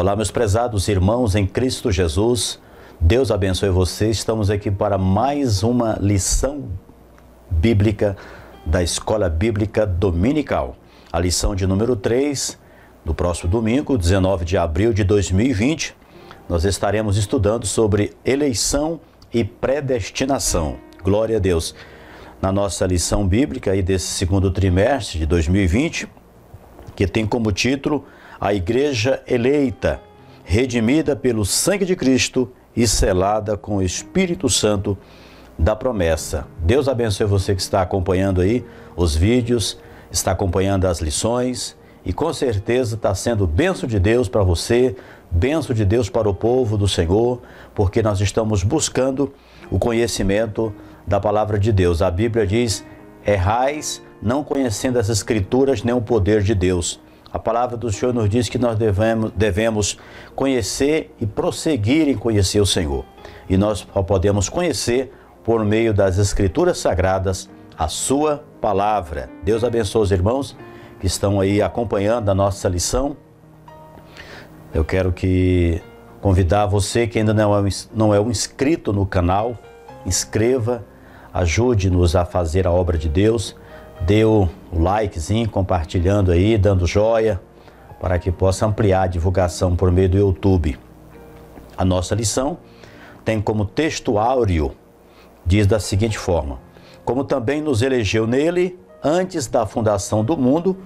Olá, meus prezados irmãos em Cristo Jesus. Deus abençoe você. Estamos aqui para mais uma lição bíblica da Escola Bíblica Dominical. A lição de número 3, no próximo domingo, 19 de abril de 2020, nós estaremos estudando sobre eleição e predestinação. Glória a Deus. Na nossa lição bíblica aí desse segundo trimestre de 2020, que tem como título A Igreja Eleita, redimida pelo sangue de Cristo e selada com o Espírito Santo da promessa. Deus abençoe você que está acompanhando aí os vídeos, está acompanhando as lições e com certeza está sendo benção de Deus para você, benção de Deus para o povo do Senhor, porque nós estamos buscando o conhecimento da palavra de Deus. A Bíblia diz: errais não conhecendo as Escrituras nem o poder de Deus. A palavra do Senhor nos diz que nós devemos, devemos conhecer e prosseguir em conhecer o Senhor. E nós só podemos conhecer por meio das Escrituras Sagradas a Sua palavra. Deus abençoe os irmãos que estão aí acompanhando a nossa lição. Eu quero que convidar você que ainda não é, não é um inscrito no canal, inscreva, ajude-nos a fazer a obra de Deus, dê o likezinho, compartilhando aí, dando joia, para que possa ampliar a divulgação por meio do YouTube. A nossa lição tem como texto áureo, diz da seguinte forma: Como também nos elegeu nele antes da fundação do mundo,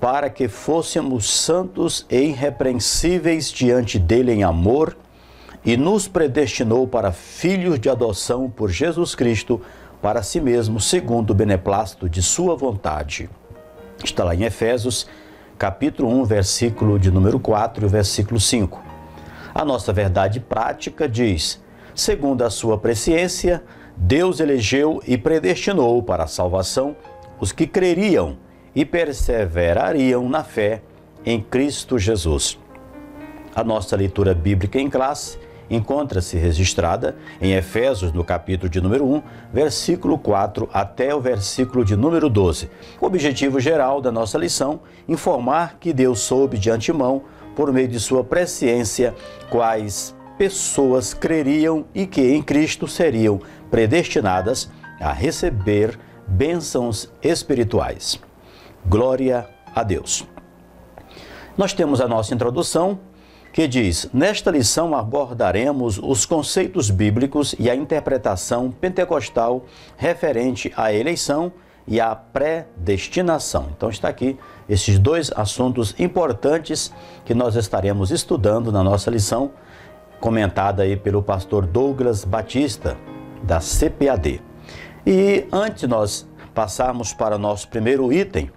para que fôssemos santos e irrepreensíveis diante dele em amor, e nos predestinou para filhos de adoção por Jesus Cristo para si mesmo, segundo o beneplácito de sua vontade. Está lá em Efésios, capítulo 1, versículo de número 4 e versículo 5. A nossa verdade prática diz: segundo a sua presciência, Deus elegeu e predestinou para a salvação os que creriam e perseverariam na fé em Cristo Jesus. A nossa leitura bíblica em classe encontra-se registrada em Efésios, no capítulo de número 1, versículo 4 até o versículo de número 12. O objetivo geral da nossa lição, informar que Deus soube de antemão, por meio de sua presciência, quais pessoas creriam e que em Cristo seriam predestinadas a receber bênçãos espirituais. Glória a Deus. Nós temos a nossa introdução que diz: Nesta lição abordaremos os conceitos bíblicos e a interpretação pentecostal referente à eleição e à predestinação. Então está aqui esses dois assuntos importantes que nós estaremos estudando na nossa lição, comentada aí pelo pastor Douglas Batista, da CPAD. E antes de nós passarmos para o nosso primeiro item,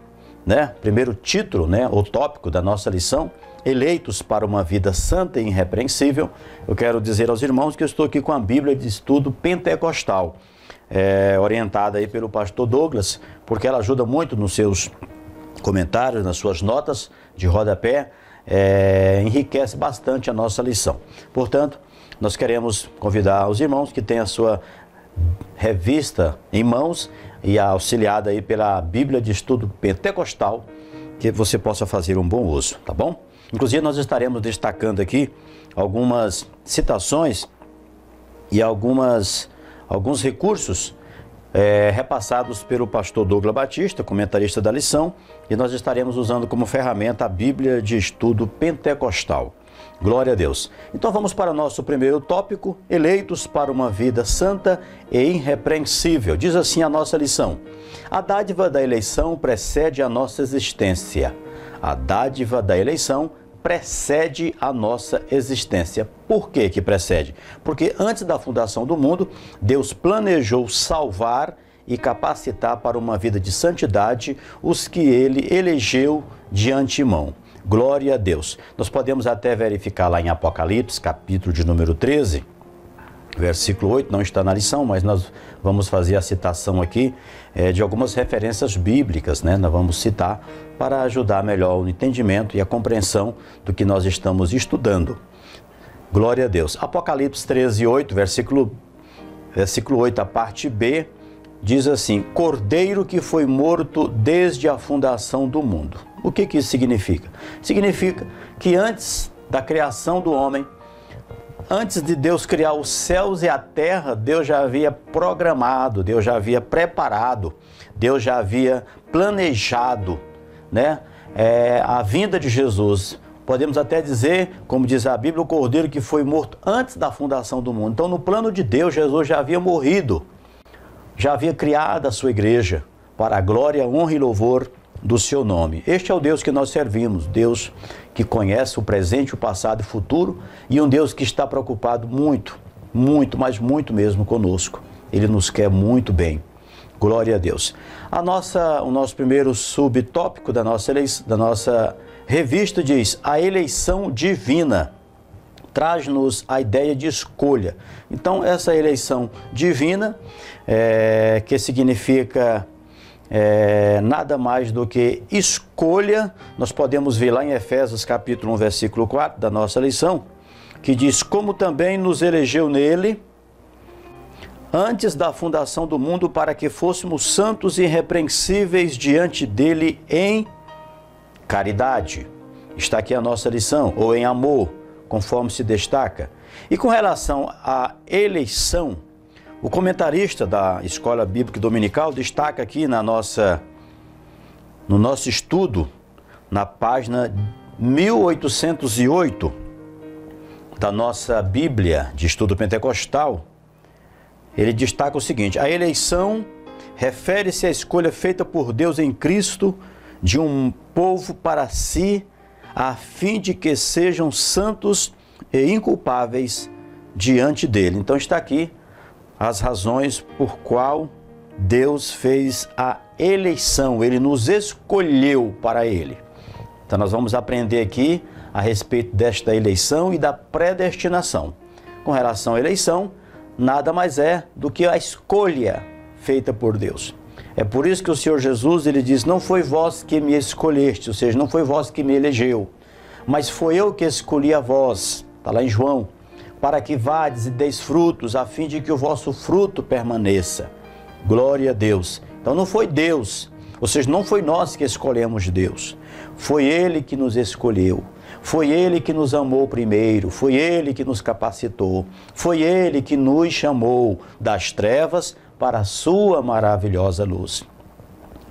né, primeiro título, né, o tópico da nossa lição, eleitos para uma vida santa e irrepreensível, eu quero dizer aos irmãos que eu estou aqui com a Bíblia de Estudo Pentecostal, é, orientada aí pelo pastor Douglas, porque ela ajuda muito nos seus comentários, nas suas notas de rodapé, é, enriquece bastante a nossa lição. Portanto, nós queremos convidar os irmãos que têm a sua revista em mãos e auxiliada aí pela Bíblia de Estudo Pentecostal, que você possa fazer um bom uso, tá bom? Inclusive, nós estaremos destacando aqui algumas citações e algumas, alguns recursos é, repassados pelo pastor Douglas Batista, comentarista da lição, e nós estaremos usando como ferramenta a Bíblia de Estudo Pentecostal. Glória a Deus. Então vamos para o nosso primeiro tópico: eleitos para uma vida santa e irrepreensível. Diz assim a nossa lição: A dádiva da eleição precede a nossa existência. A dádiva da eleição precede a nossa existência. Por que que precede? Porque antes da fundação do mundo, Deus planejou salvar e capacitar para uma vida de santidade os que ele elegeu de antemão. Glória a Deus. Nós podemos até verificar lá em Apocalipse, capítulo de número 13, versículo 8, não está na lição, mas nós vamos fazer a citação aqui é, de algumas referências bíblicas, né? Nós vamos citar para ajudar melhor o entendimento e a compreensão do que nós estamos estudando. Glória a Deus. Apocalipse 13, 8, versículo, versículo 8, a parte B, diz assim: Cordeiro que foi morto desde a fundação do mundo. O que, que isso significa? Significa que antes da criação do homem, antes de Deus criar os céus e a terra, Deus já havia programado, Deus já havia preparado, Deus já havia planejado, né? É, a vinda de Jesus. Podemos até dizer, como diz a Bíblia, o cordeiro que foi morto antes da fundação do mundo. Então, no plano de Deus, Jesus já havia morrido, já havia criado a sua igreja para a glória, honra e louvor do seu nome. Este é o Deus que nós servimos, Deus que conhece o presente, o passado e o futuro, e um Deus que está preocupado muito, muito, mas muito mesmo conosco. Ele nos quer muito bem. Glória a Deus. A nossa, o nosso primeiro subtópico da nossa, da nossa revista diz: a eleição divina traz-nos a ideia de escolha. Então, essa eleição divina, é, que significa é, nada mais do que escolha, nós podemos ver lá em Efésios capítulo 1, versículo 4 da nossa lição, que diz, como também nos elegeu nele, antes da fundação do mundo, para que fôssemos santos e irrepreensíveis diante dele em caridade. Está aqui a nossa lição, ou em amor, conforme se destaca. E com relação à eleição, o comentarista da Escola Bíblica Dominical destaca aqui na nossa, no nosso estudo, na página 1808 da nossa Bíblia de Estudo Pentecostal, ele destaca o seguinte: a eleição refere-se à escolha feita por Deus em Cristo de um povo para si, a fim de que sejam santos e inculpáveis diante dele. Então está aqui as razões por qual Deus fez a eleição, ele nos escolheu para ele. Então nós vamos aprender aqui a respeito desta eleição e da predestinação. Com relação à eleição, nada mais é do que a escolha feita por Deus. É por isso que o Senhor Jesus ele diz: "Não foi vós que me escolheste", ou seja, não foi vós que me elegeu, mas foi eu que escolhi a vós. Está lá em João para que vades e deis frutos, a fim de que o vosso fruto permaneça. Glória a Deus. Então não foi Deus, ou seja, não foi nós que escolhemos Deus, foi Ele que nos escolheu. Foi Ele que nos amou primeiro, foi Ele que nos capacitou, foi Ele que nos chamou das trevas para a Sua maravilhosa luz.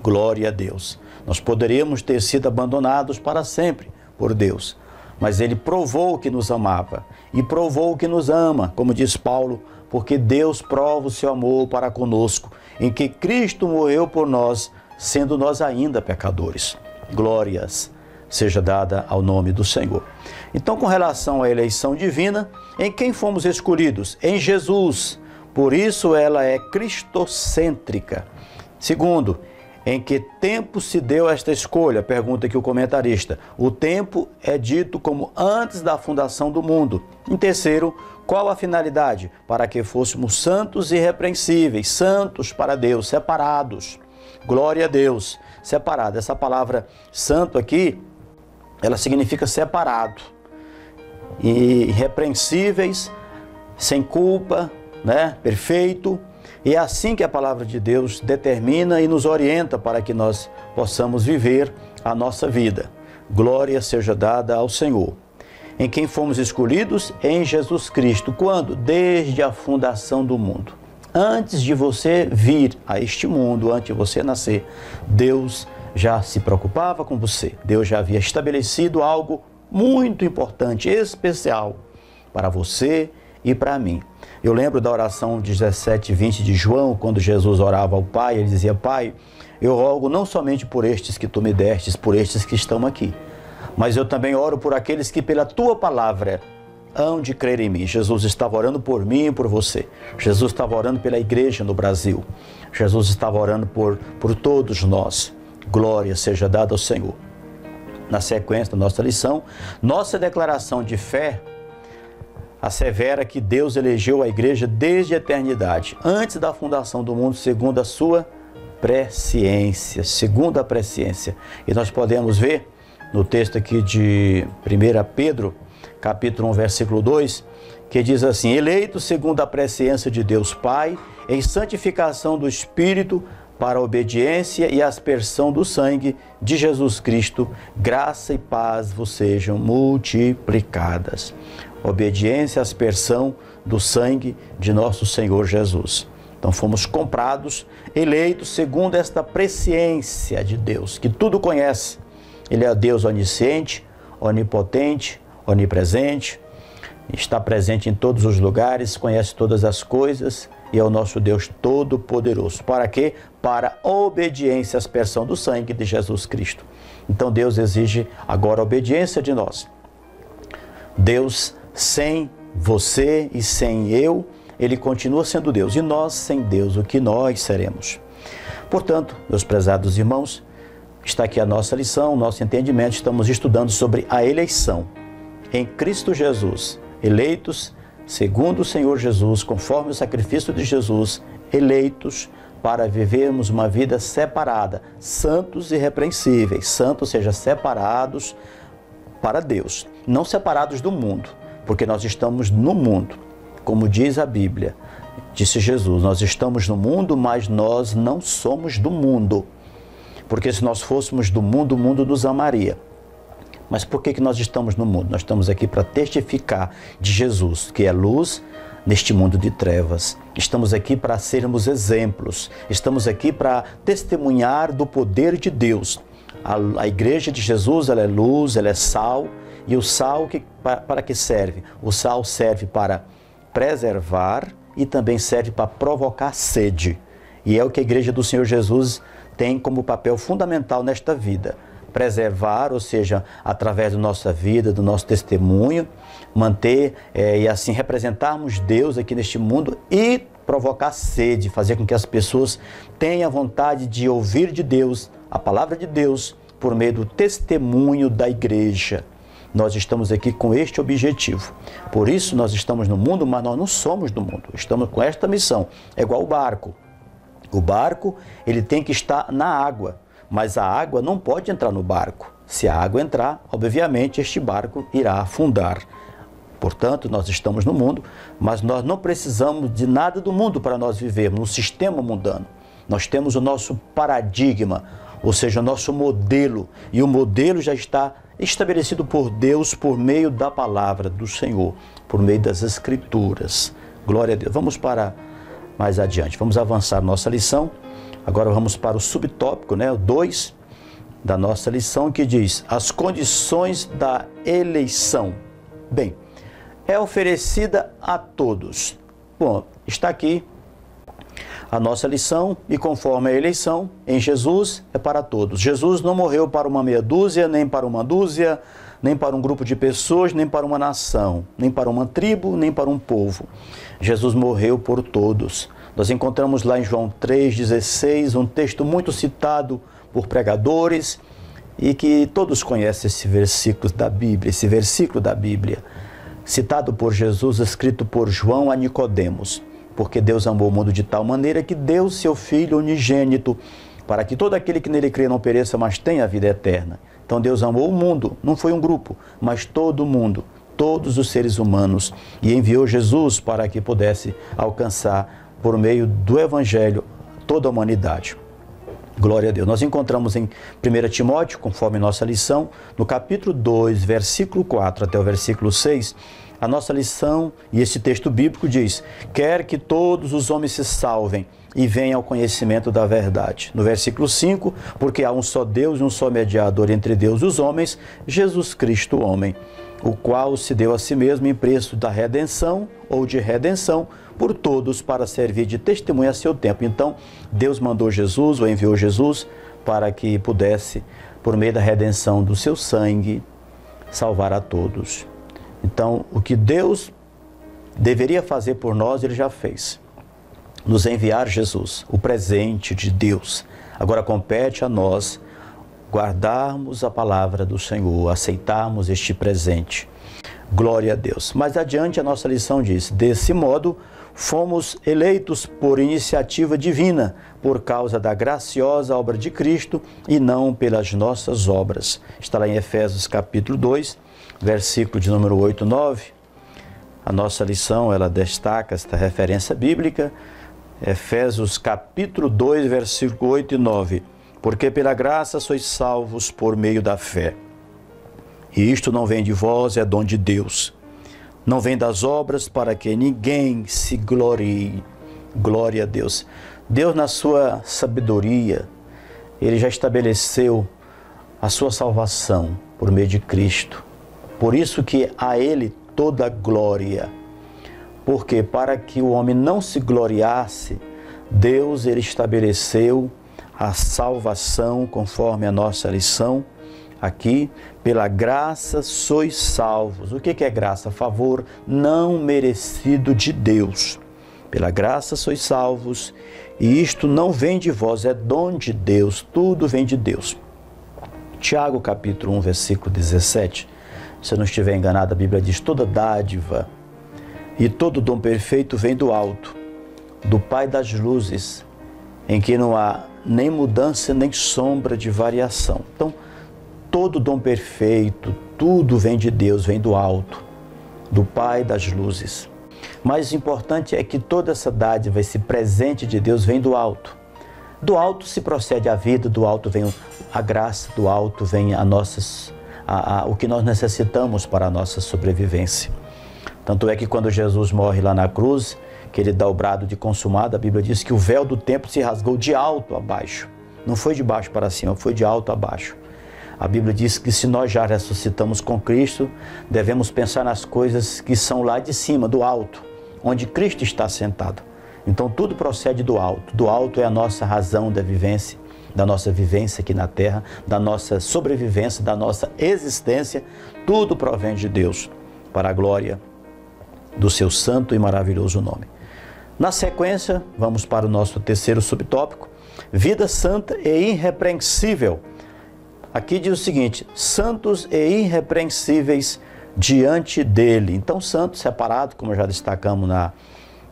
Glória a Deus. Nós poderíamos ter sido abandonados para sempre por Deus, mas Ele provou que nos amava e provou que nos ama, como diz Paulo, porque Deus prova o seu amor para conosco, em que Cristo morreu por nós, sendo nós ainda pecadores. Glórias seja dada ao nome do Senhor. Então, com relação à eleição divina, em quem fomos escolhidos? Em Jesus. Por isso ela é cristocêntrica. Segundo, em que tempo se deu esta escolha? Pergunta aqui o comentarista. O tempo é dito como antes da fundação do mundo. Em terceiro, qual a finalidade? Para que fôssemos santos e irrepreensíveis, santos para Deus, separados. Glória a Deus, separado. Essa palavra santo aqui, ela significa separado. E irrepreensíveis, sem culpa, né? Perfeito e é assim que a palavra de Deus determina e nos orienta para que nós possamos viver a nossa vida. Glória seja dada ao Senhor. Em quem fomos escolhidos? Em Jesus Cristo. Quando? Desde a fundação do mundo. Antes de você vir a este mundo, antes de você nascer, Deus já se preocupava com você. Deus já havia estabelecido algo muito importante, especial para você e para mim. Eu lembro da oração 17 e 20 de João, quando Jesus orava ao Pai, ele dizia: Pai, eu rogo não somente por estes que tu me destes, por estes que estão aqui, mas eu também oro por aqueles que pela tua palavra hão de crer em mim. Jesus estava orando por mim e por você. Jesus estava orando pela igreja no Brasil. Jesus estava orando por, por todos nós. Glória seja dada ao Senhor. Na sequência da nossa lição, nossa declaração de fé assevera que Deus elegeu a igreja desde a eternidade, antes da fundação do mundo, segundo a sua presciência, segundo a presciência. E nós podemos ver no texto aqui de 1 Pedro, capítulo 1, versículo 2, que diz assim: Eleito segundo a presciência de Deus Pai, em santificação do Espírito, para a obediência e aspersão do sangue de Jesus Cristo, graça e paz vos sejam multiplicadas. Obediência e aspersão do sangue de nosso Senhor Jesus. Então fomos comprados, eleitos segundo esta presciência de Deus, que tudo conhece. Ele é Deus onisciente, onipotente, onipresente, está presente em todos os lugares, conhece todas as coisas e é o nosso Deus todo-poderoso. Para quê? Para obediência à aspersão do sangue de Jesus Cristo. Então Deus exige agora obediência de nós. Deus, sem você e sem eu, ele continua sendo Deus. E nós, sem Deus, o que nós seremos? Portanto, meus prezados irmãos, está aqui a nossa lição, nosso entendimento. Estamos estudando sobre a eleição em Cristo Jesus, eleitos segundo o Senhor Jesus, conforme o sacrifício de Jesus, eleitos para vivermos uma vida separada, santos e repreensíveis, santos seja separados para Deus, não separados do mundo, porque nós estamos no mundo, como diz a Bíblia. Disse Jesus: Nós estamos no mundo, mas nós não somos do mundo. Porque se nós fôssemos do mundo, o mundo nos amaria. Mas por que, que nós estamos no mundo? Nós estamos aqui para testificar de Jesus, que é luz neste mundo de trevas. Estamos aqui para sermos exemplos. Estamos aqui para testemunhar do poder de Deus. A, a igreja de Jesus, ela é luz, ela é sal. E o sal que, para, para que serve? O sal serve para preservar e também serve para provocar sede. E é o que a igreja do Senhor Jesus tem como papel fundamental nesta vida preservar, ou seja, através da nossa vida, do nosso testemunho, manter é, e assim representarmos Deus aqui neste mundo e provocar sede, fazer com que as pessoas tenham vontade de ouvir de Deus, a palavra de Deus, por meio do testemunho da igreja. Nós estamos aqui com este objetivo. Por isso nós estamos no mundo, mas nós não somos do mundo. Estamos com esta missão. É igual o barco. O barco, ele tem que estar na água mas a água não pode entrar no barco. Se a água entrar, obviamente este barco irá afundar. Portanto, nós estamos no mundo, mas nós não precisamos de nada do mundo para nós vivermos no sistema mundano. Nós temos o nosso paradigma, ou seja, o nosso modelo, e o modelo já está estabelecido por Deus por meio da palavra do Senhor, por meio das Escrituras. Glória a Deus. Vamos para mais adiante, vamos avançar nossa lição. Agora vamos para o subtópico, né, o 2 da nossa lição, que diz: as condições da eleição. Bem, é oferecida a todos. Bom, está aqui a nossa lição e conforme a eleição em Jesus é para todos. Jesus não morreu para uma meia dúzia, nem para uma dúzia, nem para um grupo de pessoas, nem para uma nação, nem para uma tribo, nem para um povo. Jesus morreu por todos. Nós encontramos lá em João 3,16 um texto muito citado por pregadores e que todos conhecem esse versículo da Bíblia, esse versículo da Bíblia, citado por Jesus, escrito por João a Nicodemos, porque Deus amou o mundo de tal maneira que deu seu Filho unigênito, para que todo aquele que nele crê não pereça, mas tenha a vida eterna. Então Deus amou o mundo, não foi um grupo, mas todo o mundo, todos os seres humanos, e enviou Jesus para que pudesse alcançar por meio do Evangelho toda a humanidade. Glória a Deus. Nós encontramos em 1 Timóteo, conforme nossa lição, no capítulo 2, versículo 4 até o versículo 6, a nossa lição e esse texto bíblico diz: Quer que todos os homens se salvem e venham ao conhecimento da verdade. No versículo 5, porque há um só Deus e um só mediador entre Deus e os homens, Jesus Cristo, homem, o qual se deu a si mesmo em preço da redenção ou de redenção por todos para servir de testemunha a seu tempo. Então, Deus mandou Jesus, ou enviou Jesus, para que pudesse, por meio da redenção do seu sangue, salvar a todos. Então, o que Deus deveria fazer por nós, ele já fez. Nos enviar Jesus, o presente de Deus. Agora compete a nós guardarmos a palavra do Senhor, aceitarmos este presente. Glória a Deus. Mais adiante, a nossa lição diz: desse modo, fomos eleitos por iniciativa divina, por causa da graciosa obra de Cristo e não pelas nossas obras. Está lá em Efésios capítulo 2, versículo de número 8 e 9. A nossa lição, ela destaca esta referência bíblica Efésios capítulo 2, versículo 8 e 9. Porque pela graça sois salvos por meio da fé. E isto não vem de vós, é dom de Deus. Não vem das obras para que ninguém se glorie. Glória a Deus. Deus, na sua sabedoria, ele já estabeleceu a sua salvação por meio de Cristo. Por isso que a ele toda glória. Porque para que o homem não se gloriasse, Deus ele estabeleceu a salvação conforme a nossa lição aqui, pela graça sois salvos. O que é graça? Favor não merecido de Deus. Pela graça sois salvos, e isto não vem de vós, é dom de Deus, tudo vem de Deus. Tiago capítulo 1, versículo 17. Se eu não estiver enganado, a Bíblia diz: toda dádiva e todo dom perfeito vem do alto, do Pai das luzes, em que não há nem mudança nem sombra de variação. Então, todo dom perfeito, tudo vem de Deus, vem do alto, do Pai das luzes. Mais importante é que toda essa dádiva, esse presente de Deus vem do alto. Do alto se procede a vida, do alto vem a graça, do alto vem a nossas, a, a, o que nós necessitamos para a nossa sobrevivência. Tanto é que quando Jesus morre lá na cruz, que ele dá o brado de consumado, a Bíblia diz que o véu do templo se rasgou de alto a baixo. Não foi de baixo para cima, foi de alto a baixo. A Bíblia diz que se nós já ressuscitamos com Cristo, devemos pensar nas coisas que são lá de cima, do alto, onde Cristo está sentado. Então tudo procede do alto. Do alto é a nossa razão da vivência, da nossa vivência aqui na terra, da nossa sobrevivência, da nossa existência. Tudo provém de Deus, para a glória do seu santo e maravilhoso nome. Na sequência, vamos para o nosso terceiro subtópico: vida santa e irrepreensível Aqui diz o seguinte: santos e irrepreensíveis diante dele. Então, santo separado, como já destacamos na,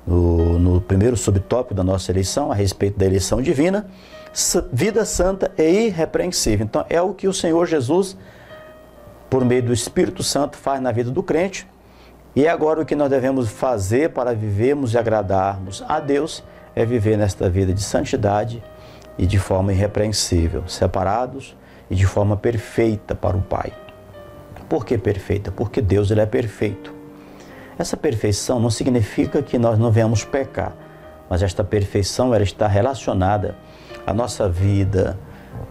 no, no primeiro subtópico da nossa eleição, a respeito da eleição divina, vida santa e irrepreensível. Então, é o que o Senhor Jesus, por meio do Espírito Santo, faz na vida do crente. E agora o que nós devemos fazer para vivermos e agradarmos a Deus é viver nesta vida de santidade e de forma irrepreensível, separados e de forma perfeita para o Pai. Por que perfeita? Porque Deus ele é perfeito. Essa perfeição não significa que nós não venhamos pecar, mas esta perfeição ela está relacionada à nossa vida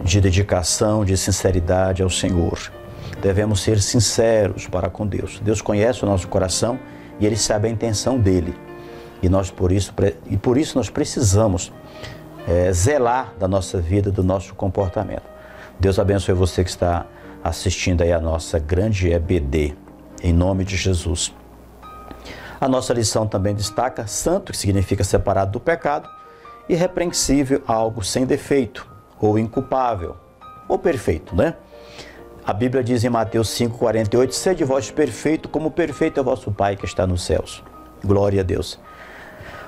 de dedicação, de sinceridade ao Senhor. Devemos ser sinceros para com Deus. Deus conhece o nosso coração e ele sabe a intenção dele. E nós por isso e por isso nós precisamos é, zelar da nossa vida, do nosso comportamento. Deus abençoe você que está assistindo aí a nossa grande EBD, em nome de Jesus. A nossa lição também destaca santo, que significa separado do pecado, e repreensível, algo sem defeito, ou inculpável, ou perfeito, né? A Bíblia diz em Mateus 5,48: Sede vós perfeito, como perfeito é vosso Pai que está nos céus. Glória a Deus.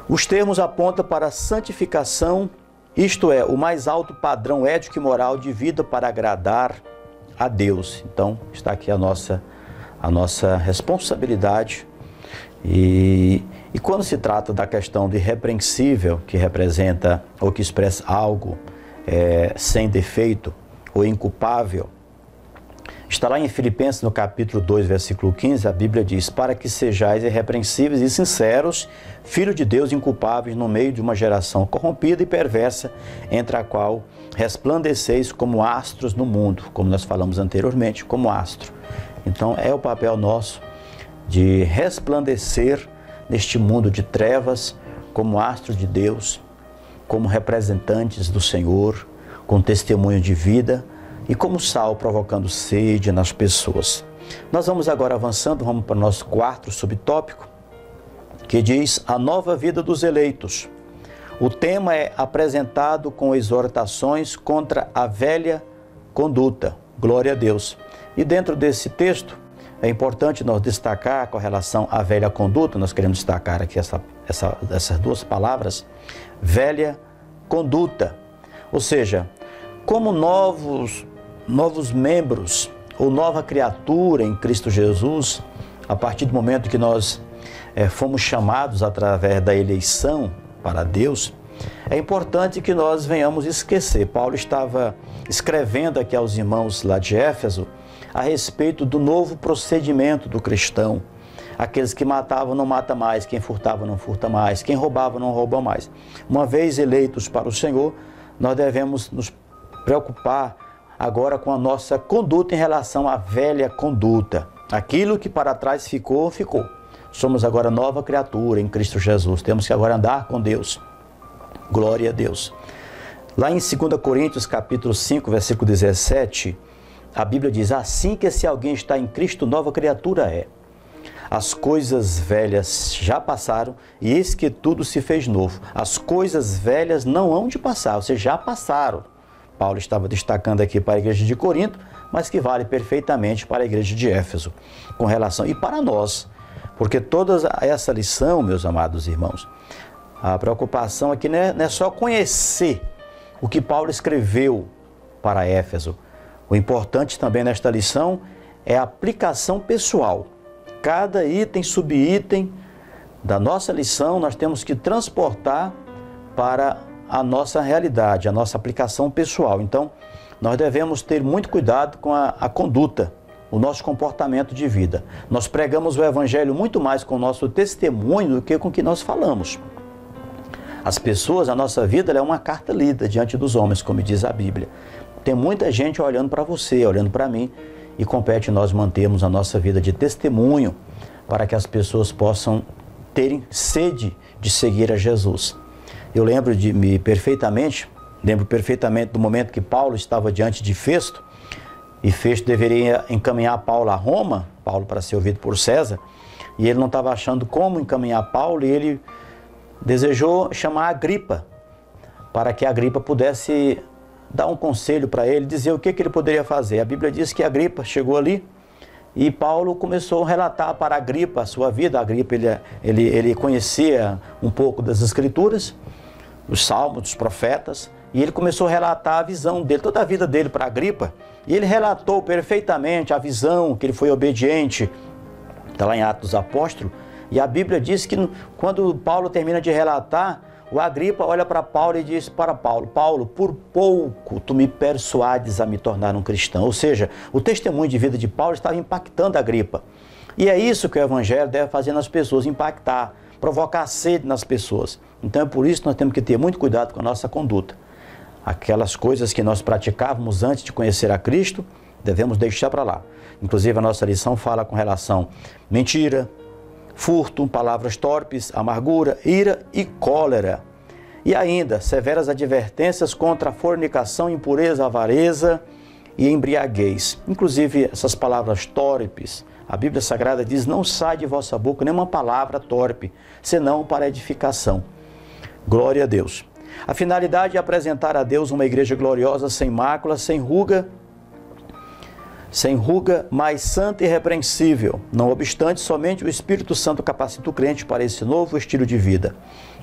Os termos apontam para a santificação isto é, o mais alto padrão ético e moral de vida para agradar a Deus. Então, está aqui a nossa, a nossa responsabilidade. E, e quando se trata da questão de irrepreensível, que representa ou que expressa algo é, sem defeito ou inculpável, Está lá em Filipenses, no capítulo 2, versículo 15, a Bíblia diz: Para que sejais irrepreensíveis e sinceros, filhos de Deus inculpáveis no meio de uma geração corrompida e perversa, entre a qual resplandeceis como astros no mundo, como nós falamos anteriormente, como astro. Então é o papel nosso de resplandecer neste mundo de trevas como astros de Deus, como representantes do Senhor, com testemunho de vida e como sal provocando sede nas pessoas. Nós vamos agora avançando, vamos para o nosso quarto subtópico, que diz a nova vida dos eleitos. O tema é apresentado com exortações contra a velha conduta. Glória a Deus. E dentro desse texto, é importante nós destacar com relação à velha conduta, nós queremos destacar aqui essa, essa, essas duas palavras, velha conduta. Ou seja, como novos novos membros ou nova criatura em Cristo Jesus, a partir do momento que nós é, fomos chamados através da eleição para Deus, é importante que nós venhamos esquecer. Paulo estava escrevendo aqui aos irmãos lá de Éfeso a respeito do novo procedimento do cristão. Aqueles que matavam não mata mais, quem furtava não furta mais, quem roubava não rouba mais. Uma vez eleitos para o Senhor, nós devemos nos preocupar agora com a nossa conduta em relação à velha conduta. Aquilo que para trás ficou, ficou. Somos agora nova criatura em Cristo Jesus. Temos que agora andar com Deus. Glória a Deus. Lá em 2 Coríntios, capítulo 5, versículo 17, a Bíblia diz: Assim que se alguém está em Cristo, nova criatura é. As coisas velhas já passaram e eis que tudo se fez novo. As coisas velhas não hão de passar, ou seja, já passaram. Paulo estava destacando aqui para a igreja de Corinto, mas que vale perfeitamente para a igreja de Éfeso, com relação e para nós, porque toda essa lição, meus amados irmãos, a preocupação aqui não é, não é só conhecer o que Paulo escreveu para Éfeso. O importante também nesta lição é a aplicação pessoal. Cada item, subitem da nossa lição nós temos que transportar para a nossa realidade, a nossa aplicação pessoal. Então, nós devemos ter muito cuidado com a, a conduta, o nosso comportamento de vida. Nós pregamos o Evangelho muito mais com o nosso testemunho do que com o que nós falamos. As pessoas, a nossa vida é uma carta lida diante dos homens, como diz a Bíblia. Tem muita gente olhando para você, olhando para mim, e compete nós mantermos a nossa vida de testemunho para que as pessoas possam terem sede de seguir a Jesus. Eu lembro de me perfeitamente, lembro perfeitamente do momento que Paulo estava diante de Festo, e Festo deveria encaminhar Paulo a Roma, Paulo para ser ouvido por César, e ele não estava achando como encaminhar Paulo, e ele desejou chamar a Agripa, para que a Agripa pudesse dar um conselho para ele, dizer o que, que ele poderia fazer. A Bíblia diz que a Agripa chegou ali e Paulo começou a relatar para Agripa a sua vida. A Agripa ele, ele, ele conhecia um pouco das Escrituras os salmos, dos profetas, e ele começou a relatar a visão dele, toda a vida dele para a gripa, e ele relatou perfeitamente a visão, que ele foi obediente, está lá em Atos dos Apóstolos, e a Bíblia diz que quando Paulo termina de relatar, o Agripa olha para Paulo e diz para Paulo: Paulo, por pouco tu me persuades a me tornar um cristão. Ou seja, o testemunho de vida de Paulo estava impactando a Agripa. E é isso que o Evangelho deve fazer nas pessoas impactar provocar sede nas pessoas. Então é por isso que nós temos que ter muito cuidado com a nossa conduta. Aquelas coisas que nós praticávamos antes de conhecer a Cristo, devemos deixar para lá. Inclusive a nossa lição fala com relação mentira, furto, palavras torpes, amargura, ira e cólera. E ainda severas advertências contra a fornicação, impureza, avareza e embriaguez. Inclusive essas palavras torpes, a Bíblia Sagrada diz: Não sai de vossa boca nenhuma palavra torpe, senão para edificação. Glória a Deus. A finalidade é apresentar a Deus uma igreja gloriosa, sem mácula, sem ruga, sem ruga, mas santa e irrepreensível. Não obstante, somente o Espírito Santo capacita o crente para esse novo estilo de vida.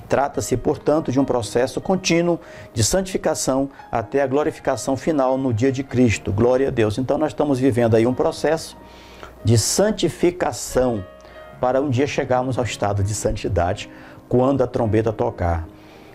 Trata-se, portanto, de um processo contínuo de santificação até a glorificação final no dia de Cristo. Glória a Deus. Então, nós estamos vivendo aí um processo de santificação para um dia chegarmos ao estado de santidade quando a trombeta tocar.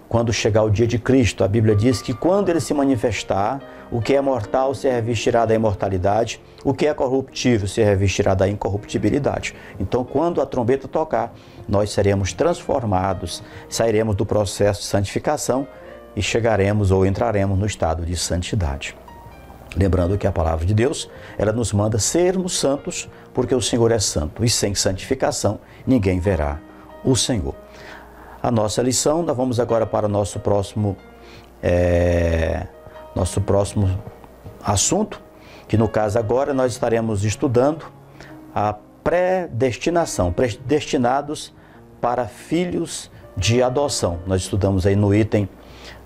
Quando chegar o dia de Cristo, a Bíblia diz que quando ele se manifestar, o que é mortal se revestirá da imortalidade, o que é corruptível se revestirá da incorruptibilidade. Então, quando a trombeta tocar, nós seremos transformados, sairemos do processo de santificação e chegaremos ou entraremos no estado de santidade. Lembrando que a palavra de Deus, ela nos manda sermos santos, porque o Senhor é santo, e sem santificação ninguém verá o Senhor. A nossa lição, nós vamos agora para o nosso próximo, é, nosso próximo assunto, que no caso agora nós estaremos estudando a predestinação, predestinados para filhos de adoção. Nós estudamos aí no item,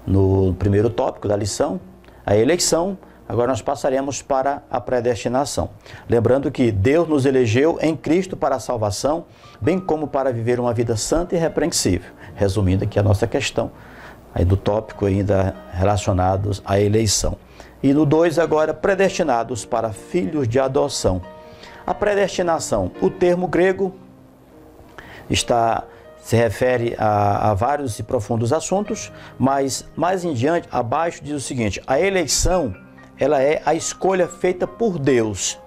no primeiro tópico da lição, a eleição, Agora nós passaremos para a predestinação. Lembrando que Deus nos elegeu em Cristo para a salvação, bem como para viver uma vida santa e repreensível. Resumindo aqui a nossa questão, aí do tópico ainda relacionados à eleição. E no 2 agora, predestinados para filhos de adoção. A predestinação, o termo grego está se refere a, a, vários e profundos assuntos, mas mais em diante, abaixo diz o seguinte: a eleição ela é a escolha feita por Deus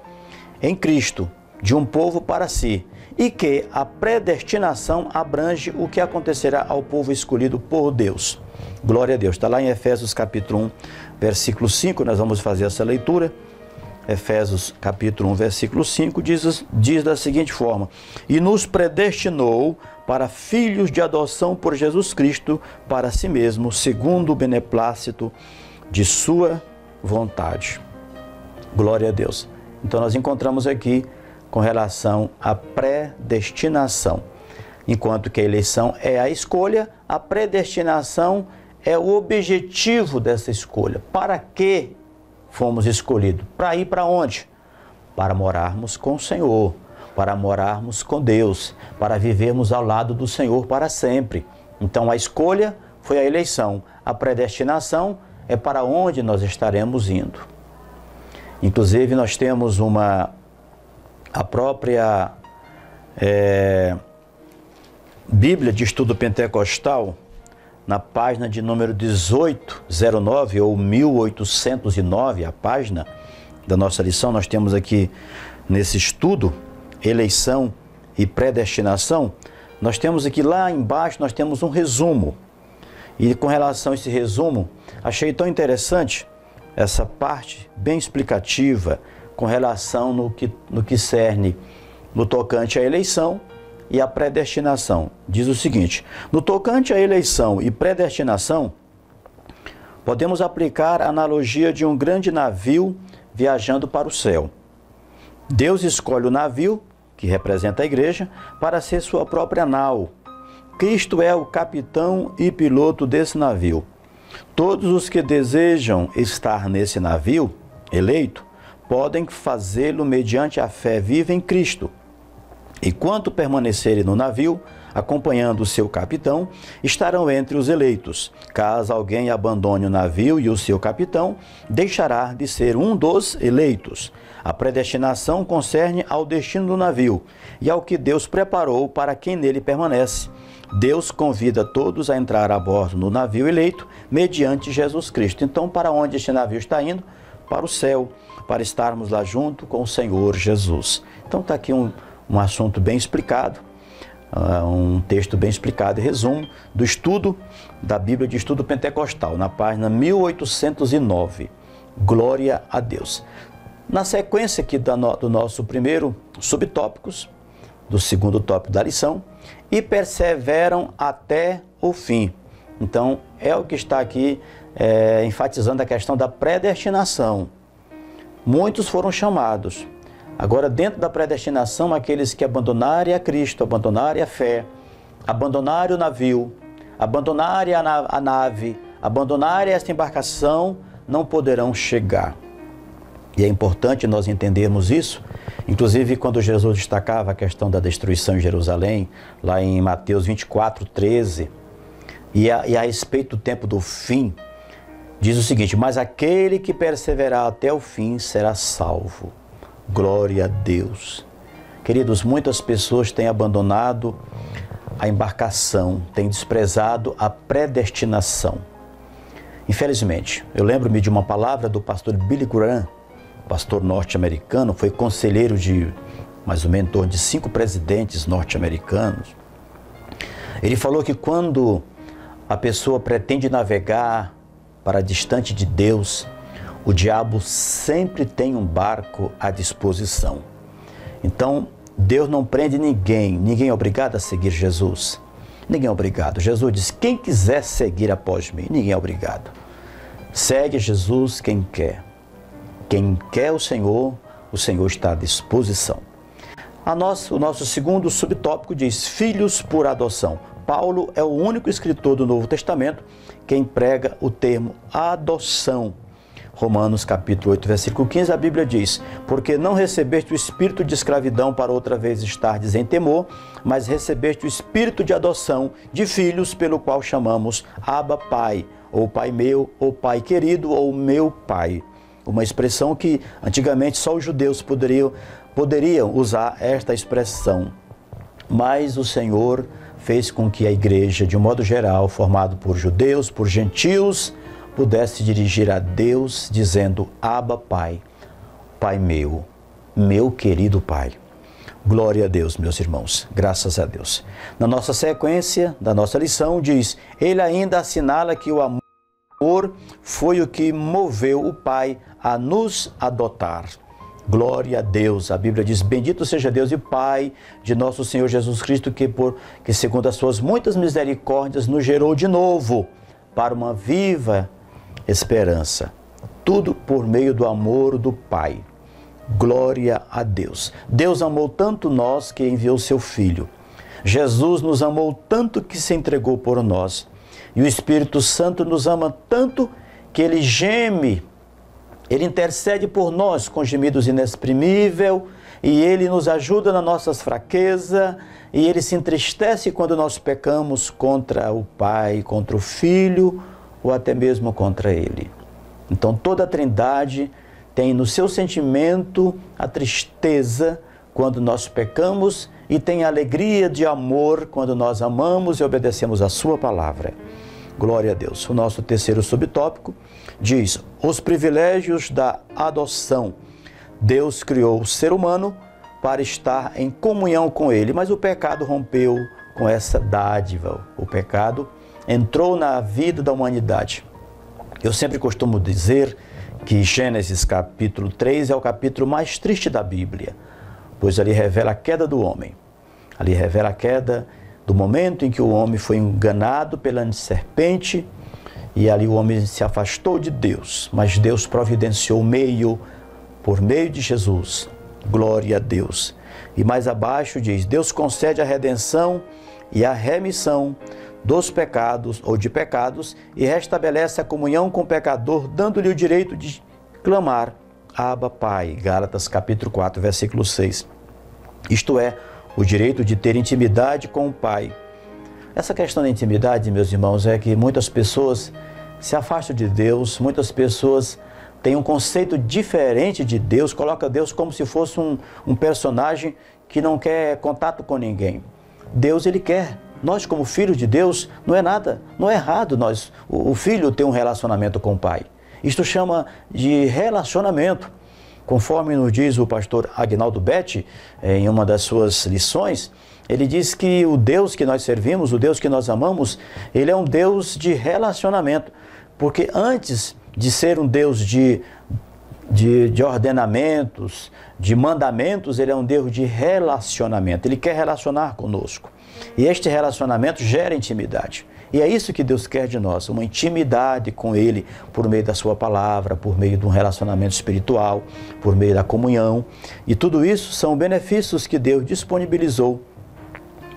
em Cristo de um povo para si, e que a predestinação abrange o que acontecerá ao povo escolhido por Deus. Glória a Deus. Está lá em Efésios capítulo 1, versículo 5, nós vamos fazer essa leitura. Efésios capítulo 1, versículo 5, diz, diz da seguinte forma: E nos predestinou para filhos de adoção por Jesus Cristo para si mesmo, segundo o beneplácito de sua vontade. Glória a Deus. Então nós encontramos aqui com relação à predestinação. Enquanto que a eleição é a escolha, a predestinação é o objetivo dessa escolha. Para que fomos escolhidos? Para ir para onde? Para morarmos com o Senhor para morarmos com Deus, para vivermos ao lado do Senhor para sempre. Então a escolha foi a eleição, a predestinação é para onde nós estaremos indo. Inclusive nós temos uma a própria é, Bíblia de Estudo Pentecostal na página de número 1809 ou 1809, a página da nossa lição, nós temos aqui nesse estudo eleição e predestinação, nós temos aqui lá embaixo, nós temos um resumo. E com relação a esse resumo, achei tão interessante essa parte bem explicativa com relação no que, no que cerne no tocante à eleição e à predestinação. Diz o seguinte: no tocante à eleição e predestinação, podemos aplicar a analogia de um grande navio viajando para o céu. Deus escolhe o navio que representa a igreja, para ser sua própria nau. Cristo é o capitão e piloto desse navio. Todos os que desejam estar nesse navio, eleito, podem fazê-lo mediante a fé viva em Cristo. E quanto permanecerem no navio, acompanhando o seu capitão, estarão entre os eleitos. Caso alguém abandone o navio e o seu capitão, deixará de ser um dos eleitos. A predestinação concerne ao destino do navio e ao que Deus preparou para quem nele permanece. Deus convida todos a entrar a bordo no navio eleito mediante Jesus Cristo. Então, para onde este navio está indo? Para o céu, para estarmos lá junto com o Senhor Jesus. Então, está aqui um, um assunto bem explicado, uh, um texto bem explicado e resumo do estudo da Bíblia de Estudo Pentecostal, na página 1809. Glória a Deus. Na sequência aqui do nosso primeiro subtópicos, do segundo tópico da lição, e perseveram até o fim. Então, é o que está aqui é, enfatizando a questão da predestinação. Muitos foram chamados. Agora, dentro da predestinação, aqueles que abandonarem a Cristo, abandonarem a fé, abandonarem o navio, abandonarem a, na a nave, abandonarem esta embarcação, não poderão chegar. E é importante nós entendermos isso. Inclusive, quando Jesus destacava a questão da destruição em Jerusalém, lá em Mateus 24, 13, e a, e a respeito do tempo do fim, diz o seguinte: Mas aquele que perseverar até o fim será salvo. Glória a Deus. Queridos, muitas pessoas têm abandonado a embarcação, têm desprezado a predestinação. Infelizmente, eu lembro-me de uma palavra do pastor Billy Graham, pastor norte-americano, foi conselheiro de mais ou menos em torno de cinco presidentes norte-americanos. Ele falou que quando a pessoa pretende navegar para distante de Deus, o diabo sempre tem um barco à disposição. Então, Deus não prende ninguém, ninguém é obrigado a seguir Jesus. Ninguém é obrigado. Jesus diz: quem quiser seguir após mim, ninguém é obrigado. Segue Jesus quem quer. Quem quer o Senhor, o Senhor está à disposição. A nosso, o nosso segundo subtópico diz: Filhos por adoção. Paulo é o único escritor do Novo Testamento que emprega o termo adoção. Romanos capítulo 8, versículo 15, a Bíblia diz: Porque não recebeste o espírito de escravidão para outra vez estardes em temor, mas recebeste o espírito de adoção de filhos, pelo qual chamamos Abba Pai, ou Pai meu, ou Pai querido, ou meu Pai. Uma expressão que antigamente só os judeus poderiam, poderiam usar esta expressão. Mas o Senhor fez com que a igreja, de um modo geral, formado por judeus, por gentios, pudesse dirigir a Deus dizendo: Abba, Pai, Pai meu, meu querido Pai. Glória a Deus, meus irmãos, graças a Deus. Na nossa sequência da nossa lição, diz: Ele ainda assinala que o amor foi o que moveu o Pai a nos adotar. Glória a Deus. A Bíblia diz: Bendito seja Deus e Pai de nosso Senhor Jesus Cristo, que por que segundo as suas muitas misericórdias nos gerou de novo para uma viva esperança. Tudo por meio do amor do Pai. Glória a Deus. Deus amou tanto nós que enviou seu Filho. Jesus nos amou tanto que se entregou por nós. E o Espírito Santo nos ama tanto que ele geme, ele intercede por nós com gemidos inexprimível e ele nos ajuda nas nossas fraquezas e ele se entristece quando nós pecamos contra o Pai, contra o Filho ou até mesmo contra ele. Então toda a Trindade tem no seu sentimento a tristeza quando nós pecamos e tem a alegria de amor quando nós amamos e obedecemos a Sua palavra. Glória a Deus. O nosso terceiro subtópico diz: os privilégios da adoção. Deus criou o ser humano para estar em comunhão com Ele, mas o pecado rompeu com essa dádiva. O pecado entrou na vida da humanidade. Eu sempre costumo dizer que Gênesis capítulo 3 é o capítulo mais triste da Bíblia, pois ali revela a queda do homem. Ali revela a queda do momento em que o homem foi enganado pela serpente e ali o homem se afastou de Deus, mas Deus providenciou o meio por meio de Jesus. Glória a Deus. E mais abaixo diz: Deus concede a redenção e a remissão dos pecados ou de pecados e restabelece a comunhão com o pecador, dando-lhe o direito de clamar: Abba, Pai. Gálatas capítulo 4, versículo 6. Isto é, o direito de ter intimidade com o Pai. Essa questão da intimidade, meus irmãos, é que muitas pessoas se afastam de Deus, muitas pessoas têm um conceito diferente de Deus, coloca Deus como se fosse um, um personagem que não quer contato com ninguém. Deus, ele quer nós, como filhos de Deus, não é nada, não é errado nós, o, o filho ter um relacionamento com o pai. Isto chama de relacionamento. Conforme nos diz o pastor Agnaldo Betti, eh, em uma das suas lições, ele diz que o Deus que nós servimos, o Deus que nós amamos, ele é um Deus de relacionamento. Porque antes de ser um Deus de, de, de ordenamentos, de mandamentos, ele é um Deus de relacionamento. Ele quer relacionar conosco. E este relacionamento gera intimidade. E é isso que Deus quer de nós, uma intimidade com Ele por meio da Sua palavra, por meio de um relacionamento espiritual, por meio da comunhão. E tudo isso são benefícios que Deus disponibilizou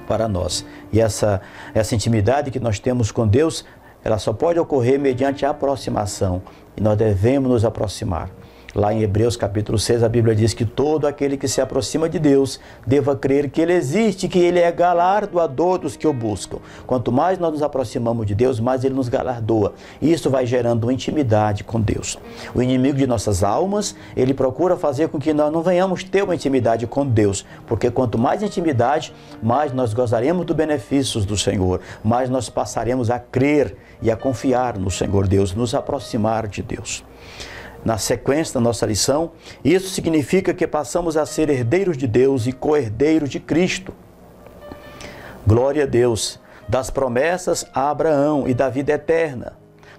para nós. E essa, essa intimidade que nós temos com Deus, ela só pode ocorrer mediante a aproximação. E nós devemos nos aproximar. Lá em Hebreus capítulo 6, a Bíblia diz que todo aquele que se aproxima de Deus deva crer que Ele existe, que Ele é galardoador dos que o buscam. Quanto mais nós nos aproximamos de Deus, mais Ele nos galardoa. E isso vai gerando uma intimidade com Deus. O inimigo de nossas almas, ele procura fazer com que nós não venhamos ter uma intimidade com Deus, porque quanto mais intimidade, mais nós gozaremos dos benefícios do Senhor, mais nós passaremos a crer e a confiar no Senhor Deus, nos aproximar de Deus na sequência da nossa lição, isso significa que passamos a ser herdeiros de Deus e co-herdeiros de Cristo. Glória a Deus, das promessas a Abraão e da vida eterna.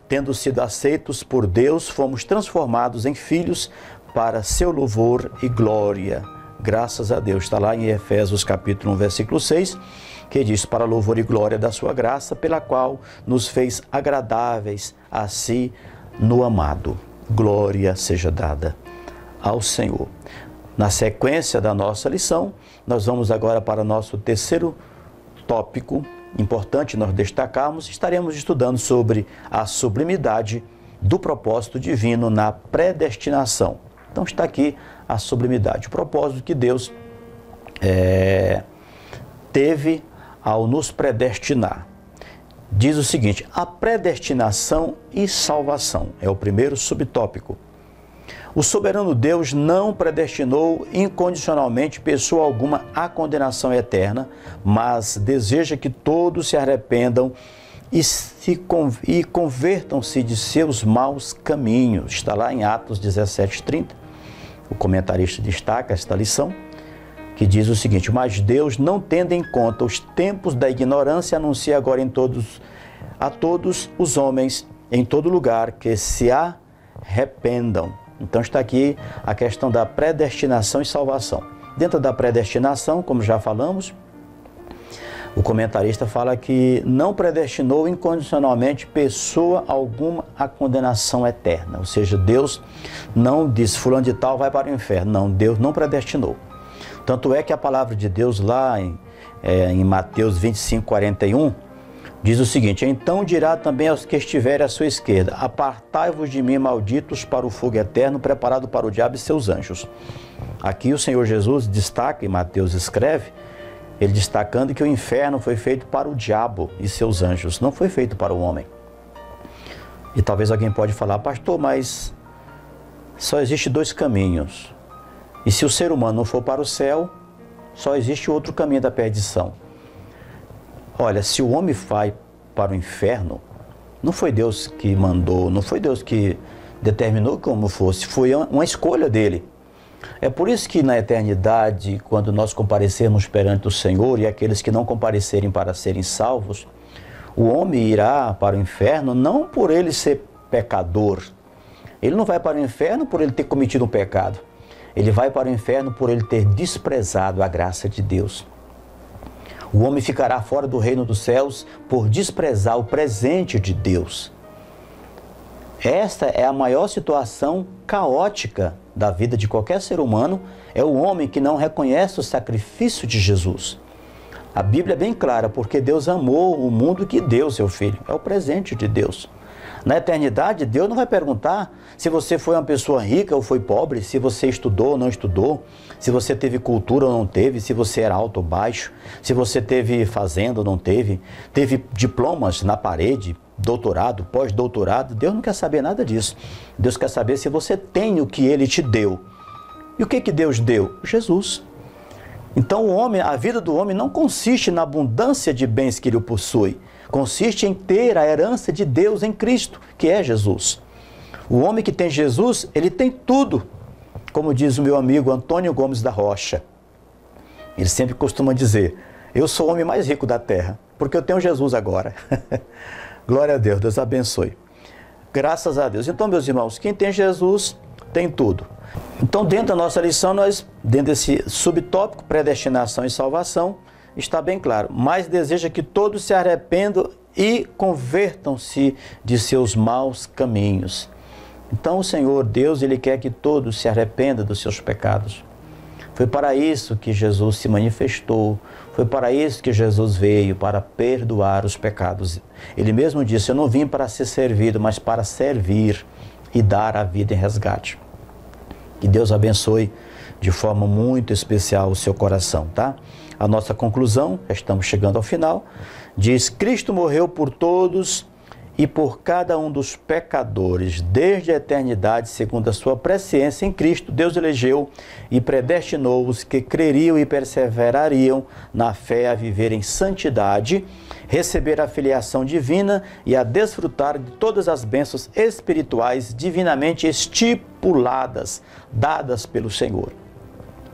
Tendo sido aceitos por Deus, fomos transformados em filhos para seu louvor e glória. Graças a Deus. Está lá em Efésios capítulo 1, versículo 6, que diz: Para louvor e glória da sua graça, pela qual nos fez agradáveis a si no amado glória seja dada ao Senhor. Na sequência da nossa lição, nós vamos agora para o nosso terceiro tópico importante nós destacarmos, estaremos estudando sobre a sublimidade do propósito divino na predestinação. Então está aqui a sublimidade, o propósito que Deus é, teve ao nos predestinar diz o seguinte: a predestinação e salvação é o primeiro subtópico. O soberano Deus não predestinou incondicionalmente pessoa alguma à condenação eterna, mas deseja que todos se arrependam e, se, e convertam-se de seus maus caminhos. Está lá em Atos 17, 30. O comentarista destaca esta lição, que diz o seguinte: Mas Deus, não tendo em conta os tempos da ignorância, anuncia agora em todos, a todos os homens, em todo lugar, que se arrependam então está aqui a questão da predestinação e salvação. Dentro da predestinação, como já falamos, o comentarista fala que não predestinou incondicionalmente pessoa alguma à condenação eterna. Ou seja, Deus não disse fulano de tal vai para o inferno. Não, Deus não predestinou. Tanto é que a palavra de Deus lá em, é, em Mateus 25, 41, Diz o seguinte: Então dirá também aos que estiverem à sua esquerda: Apartai-vos de mim, malditos, para o fogo eterno preparado para o diabo e seus anjos. Aqui o Senhor Jesus destaca, e Mateus escreve, ele destacando que o inferno foi feito para o diabo e seus anjos, não foi feito para o homem. E talvez alguém pode falar, pastor, mas só existe dois caminhos. E se o ser humano não for para o céu, só existe outro caminho da perdição. Olha, se o homem vai para o inferno, não foi Deus que mandou, não foi Deus que determinou como fosse, foi uma escolha dele. É por isso que na eternidade, quando nós comparecermos perante o Senhor e aqueles que não comparecerem para serem salvos, o homem irá para o inferno não por ele ser pecador. Ele não vai para o inferno por ele ter cometido um pecado. Ele vai para o inferno por ele ter desprezado a graça de Deus. O homem ficará fora do reino dos céus por desprezar o presente de Deus. Esta é a maior situação caótica da vida de qualquer ser humano, é o homem que não reconhece o sacrifício de Jesus. A Bíblia é bem clara, porque Deus amou o mundo que deu seu filho, é o presente de Deus. Na eternidade, Deus não vai perguntar se você foi uma pessoa rica ou foi pobre, se você estudou ou não estudou, se você teve cultura ou não teve, se você era alto ou baixo, se você teve fazenda ou não teve, teve diplomas na parede, doutorado, pós-doutorado. Deus não quer saber nada disso. Deus quer saber se você tem o que ele te deu. E o que, que Deus deu? Jesus. Então o homem, a vida do homem não consiste na abundância de bens que ele possui consiste em ter a herança de Deus em Cristo, que é Jesus. O homem que tem Jesus, ele tem tudo, como diz o meu amigo Antônio Gomes da Rocha. Ele sempre costuma dizer: Eu sou o homem mais rico da terra, porque eu tenho Jesus agora. Glória a Deus, Deus abençoe. Graças a Deus. Então, meus irmãos, quem tem Jesus tem tudo. Então, dentro da nossa lição, nós, dentro desse subtópico, predestinação e salvação, está bem claro, mas deseja que todos se arrependam e convertam-se de seus maus caminhos. Então o Senhor Deus, ele quer que todos se arrependam dos seus pecados. Foi para isso que Jesus se manifestou, foi para isso que Jesus veio, para perdoar os pecados. Ele mesmo disse: Eu não vim para ser servido, mas para servir e dar a vida em resgate. Que Deus abençoe de forma muito especial o seu coração, tá? A nossa conclusão, estamos chegando ao final, diz: Cristo morreu por todos e por cada um dos pecadores, desde a eternidade, segundo a sua presciência em Cristo, Deus elegeu e predestinou os que creriam e perseverariam na fé a viver em santidade, receber a filiação divina e a desfrutar de todas as bênçãos espirituais divinamente estipuladas, dadas pelo Senhor.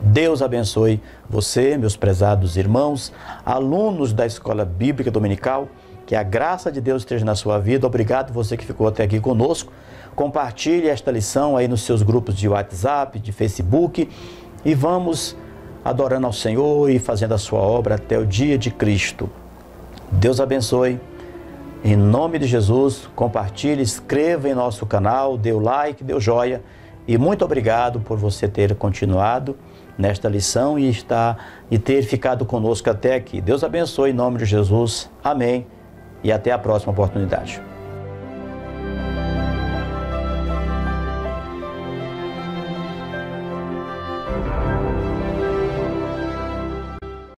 Deus abençoe você, meus prezados irmãos, alunos da Escola Bíblica Dominical. Que a graça de Deus esteja na sua vida. Obrigado você que ficou até aqui conosco. Compartilhe esta lição aí nos seus grupos de WhatsApp, de Facebook e vamos adorando ao Senhor e fazendo a sua obra até o dia de Cristo. Deus abençoe. Em nome de Jesus, compartilhe, inscreva em nosso canal, dê o like, dê o joia. E muito obrigado por você ter continuado nesta lição e, estar, e ter ficado conosco até aqui. Deus abençoe em nome de Jesus. Amém. E até a próxima oportunidade.